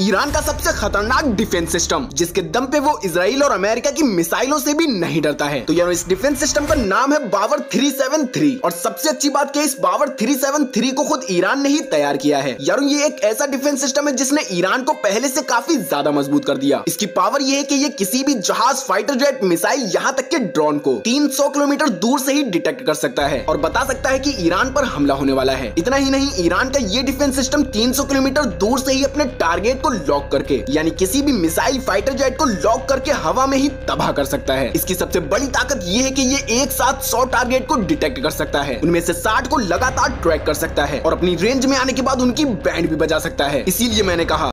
Iran का सबसे खतरनाक डिफेंस सिस्टम, जिसके दम पे वो इसराइल और अमेरिका की मिसाइलों से भी नहीं डरता है। तो यार, इस डिफेंस सिस्टम का नाम है बावर 373 और सबसे अच्छी बात क्या इस बावर 373 को खुद ईरान ने ही तैयार किया है। यार, ये एक ऐसा डिफेंस सिस्टम है जिसने ईरान को पहले से काफ़ी ज़्यादा मज़बूत कर दिया। इसकी पावर ये है कि ये किसी भी जहाज़, फाइटर जेट, मिसाइल यहाँ तक के ड्रोन को 300 किलोमीटर दूर से ही डिटेक्ट कर सकता है और बता सकता है की ईरान पर हमला होने वाला है। इतना ही नहीं, ईरान का ये डिफेंस सिस्टम 300 किलोमीटर दूर से ही अपने टारगेट को लॉक करके, यानी किसी भी मिसाइल फाइटर जेट को लॉक करके हवा में ही तबाह कर सकता है। इसकी सबसे बड़ी ताकत ये है कि ये एक साथ सौ टारगेट को डिटेक्ट कर सकता है। उनमें से साठ को लगातार ट्रैक कर सकता है और अपनी रेंज में आने के बाद उनकी बैंड भी बजा सकता है। इसीलिए मैंने कहा